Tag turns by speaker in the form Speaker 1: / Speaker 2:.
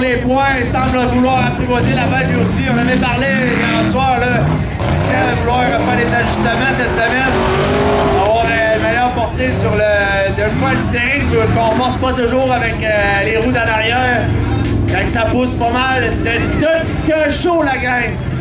Speaker 1: les points, il semble vouloir apprivoiser la balle lui aussi. On avait parlé hier soir, là. Il vouloir faire des ajustements cette semaine. Avoir une meilleure portée sur le, le coin du terrain qu'on porte pas toujours avec euh, les roues d'en arrière. Quand ça pousse pas mal, c'était tout que chaud la gang.